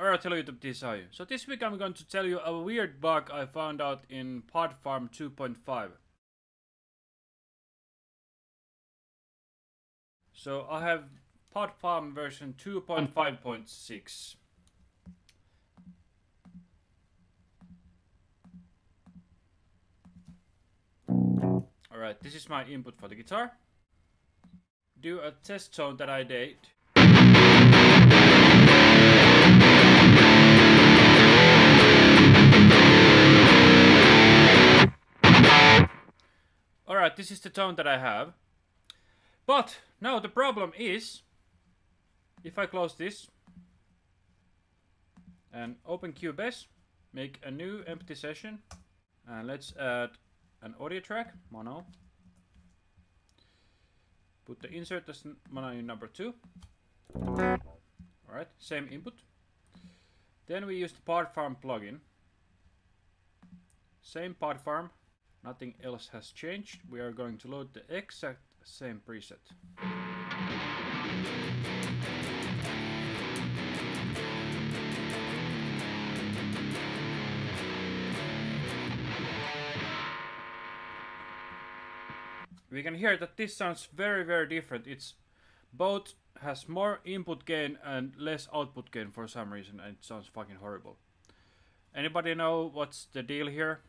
Alright, hello YouTube, this is Ayu. So this week I'm going to tell you a weird bug I found out in Pod Farm 2.5. So I have Pod Farm version 2.5.6. Alright, this is my input for the guitar. Do a test tone that I did. Alright, this is the tone that I have. But now the problem is, if I close this and open Cubase, make a new empty session, and let's add an audio track, mono. Put the insert as mono in number two. Alright, same input. Then we use the Pod Farm plugin. Same PodFarm, nothing else has changed. We are going to load the exact same preset. We can hear that this sounds very very different. It's both has more input gain and less output gain for some reason and it sounds fucking horrible. Anybody know what's the deal here?